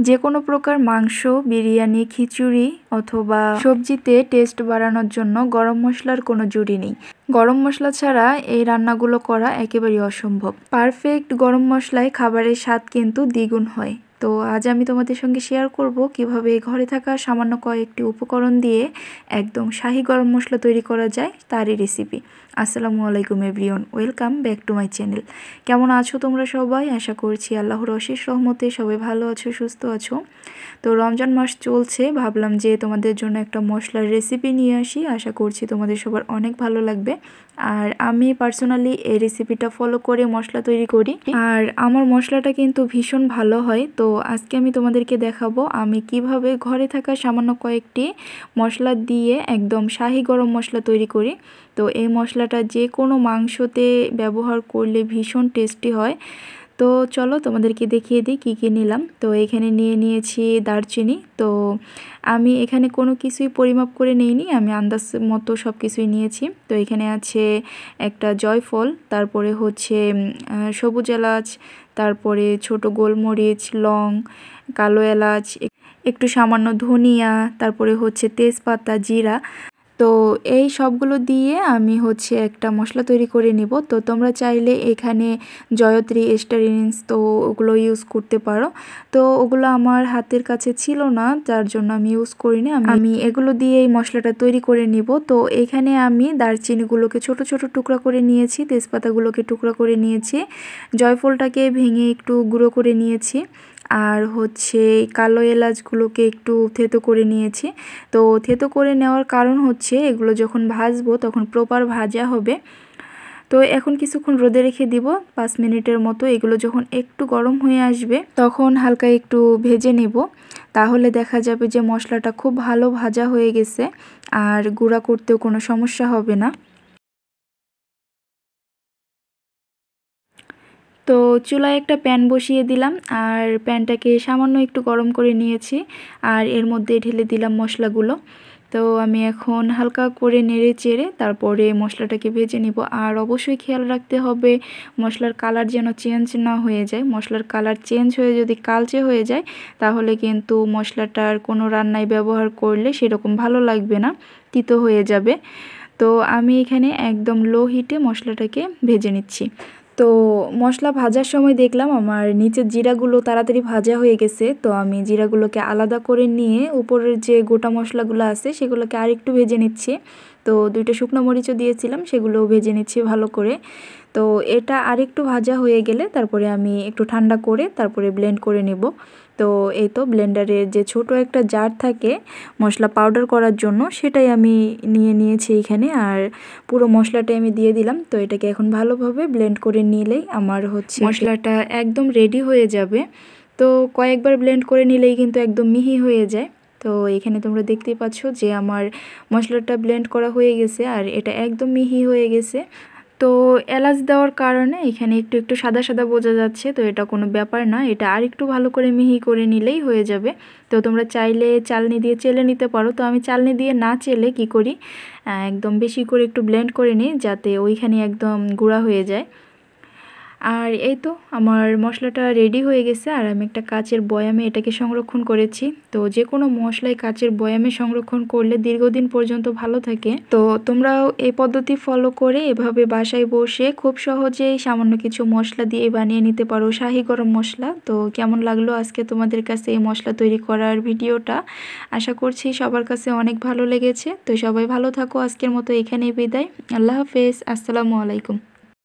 যে কোনো প্রকার মাংস, বিরিয়ানি, খিচুড়ি অথবা সবজিতে টেস্ট বাড়ানোর জন্য গরম মশলার কোনো জুড়ি নেই। গরম মশলা ছাড়া এই রান্নাগুলো করা একেবারেই অসম্ভব। পারফেক্ট গরম মশলায় খাবারের স্বাদ কিন্তু দ্বিগুণ হয়। তো আজ আমি তোমাদের সঙ্গে শেয়ার করব কীভাবে ঘরে থাকা সামান্য কয়েকটি উপকরণ দিয়ে একদম শাহি গরম মশলা তৈরি করা যায় তারই রেসিপি আসসালামু আলাইকুম everyone welcome back to my channel কেমন আছো তোমরা সবাই? আশা করছি আল্লাহর অশেষ রহমতে সবাই ভালো আছো, সুস্থ আছো। তো রমজান মাস চলছে, ভাবলাম যে তোমাদের জন্য একটা মশলার রেসিপি নিয়ে আসি। আশা করছি তোমাদের সবার অনেক ভালো লাগবে। আর আমি পার্সোনালি এই রেসিপিটা ফলো করে মশলা তৈরি করি। আর আমার মশলাটা কিন্তু ভীষণ ভালো হয়, তো আজকে আমি তোমাদেরকে দেখাবো আমি কীভাবে ঘরে থাকা সামান্য কয়েকটি মশলা দিয়ে একদম শাহি গরম মশলা তৈরি করি। তো এই মশলাটা যে কোনো মাংসতে ব্যবহার করলে ভীষণ টেস্টি হয়। তো চলো তোমাদেরকে দেখিয়ে দিই কী কী নিলাম। তো এখানে নিয়ে নিয়েছি দারচিনি। তো আমি এখানে কোনো কিছুই পরিমাপ করে নিইনি, আমি আন্দাজ মতো সব কিছুই নিয়েছি। তো এখানে আছে একটা জয়ফল, তারপরে হচ্ছে সবুজ এলাচ, তারপরে ছোট গোলমরিচ, লং, কালো এলাচ, একটু সামান্য ধনিয়া, তারপরে হচ্ছে তেজপাতা, জিরা। তো এই সবগুলো দিয়ে আমি হচ্ছে একটা মশলা তৈরি করে নিব। তো তোমরা চাইলে এখানে জয়ত্রী স্টারিনস তো ওগুলো ইউজ করতে পারো। তো ওগুলো আমার হাতের কাছে ছিল না যার জন্য আমি ইউজ করিনি। আমি এগুলো দিয়ে এই মশলাটা তৈরি করে নিব। তো এখানে আমি দারচিনিগুলোকে ছোট ছোট টুকরা করে নিয়েছি তেজপাতাগুলোকে টুকরা করে নিয়েছি জয়ফলটাকে ভেঙে একটু গুঁড়ো করে নিয়েছি। আর হচ্ছে কালো এলাচগুলোকে একটু থেতো করে নিয়েছি। তো থেতো করে নেওয়ার কারণ হচ্ছে এগুলো যখন ভাজবো তখন প্রপার ভাজা হবে। তো এখন কিছুক্ষণ রোদে রেখে দিব, পাঁচ মিনিটের মতো। এগুলো যখন একটু গরম হয়ে আসবে তখন হালকা একটু ভেজে নেব। তাহলে দেখা যাবে যে মশলাটা খুব ভালো ভাজা হয়ে গেছে, আর গুঁড়া করতেও কোনো সমস্যা হবে না। তো চুলায় একটা প্যান বসিয়ে দিলাম আর প্যানটাকে সামান্য একটু গরম করে নিয়েছি আর এর মধ্যে ঢেলে দিলাম মশলাগুলো। তো আমি এখন হালকা করে নেড়ে চেড়ে তারপরে মশলাটাকে ভেজে নিব। আর অবশ্যই খেয়াল রাখতে হবে মশলার কালার যেন চেঞ্জ না হয়ে যায়। মশলার কালার চেঞ্জ হয়ে যদি কালচে হয়ে যায়, তাহলে কিন্তু মশলাটার কোনো রান্নায় ব্যবহার করলে সেরকম ভালো লাগবে না, তিতো হয়ে যাবে। তো আমি এখানে একদম লো হিটে মশলাটাকে ভেজে নিচ্ছি। তো মশলা ভাজার সময় দেখলাম আমার নিচের জিরাগুলো তাড়াতাড়ি ভাজা হয়ে গেছে। তো আমি জিরাগুলোকে আলাদা করে নিয়ে উপরের যে গোটা মশলাগুলো আছে সেগুলোকে আরেকটু ভেজে নিচ্ছি। তো দুইটা শুকনো মরিচও দিয়েছিলাম, সেগুলোও ভেজে নিচ্ছি ভালো করে। তো এটা আরেকটু ভাজা হয়ে গেলে তারপরে আমি একটু ঠান্ডা করে তারপরে ব্লেন্ড করে নেব। তো এই তো ব্লেন্ডারের যে ছোট একটা জার থাকে মশলা পাউডার করার জন্য, সেটাই আমি নিয়ে নিয়েছি এখানে। আর পুরো মশলাটাই আমি দিয়ে দিলাম, তো এটাকে এখন ভালোভাবে ব্লেন্ড করে নিলেই আমার হচ্ছে মশলাটা একদম রেডি হয়ে যাবে। তো কয়েকবার ব্লেন্ড করে নিলেই কিন্তু একদম মিহি হয়ে যায়। তো এখানে তোমরা দেখতেই পাচ্ছ যে আমার মশলাটা ব্লেন্ড করা হয়ে গেছে আর এটা একদম মিহি হয়ে গেছে। তো এলাচ দেওয়ার কারণে এখানে একটু একটু সাদা সাদা বোঝা যাচ্ছে, তো এটা কোনো ব্যাপার না। এটা আর একটু ভালো করে মিহি করে নিলেই হয়ে যাবে। তো তোমরা চাইলে চালনি দিয়ে চেলে নিতে পারো। তো আমি চালনি দিয়ে না চেলে কি করি? একদম বেশি করে একটু ব্লেন্ড করে নিই যাতে ওইখানে একদম গুঁড়া হয়ে যায়। আর এই তো, আমার মশলাটা রেডি হয়ে গেছে আর আমি একটা কাচের বয়ামে এটাকে সংরক্ষণ করেছি। তো যে কোনো মশলাই কাচের বয়ামে সংরক্ষণ করলে দীর্ঘদিন পর্যন্ত ভালো থাকে। তো তোমরাও এই পদ্ধতি ফলো করে এভাবে বাসায় বসে খুব সহজেই সামান্য কিছু মশলা দিয়ে বানিয়ে নিতে পারো, শাহি গরম মশলা। তো কেমন লাগল আজকে তোমাদের কাছে এই মশলা তৈরি করার ভিডিওটা? আশা করছি সবার কাছে অনেক ভালো লেগেছে। তো সবাই ভালো থাকো, আজকের মতো এখানেই বিদায়। আল্লাহ হাফেজ, আসসালামু আলাইকুম।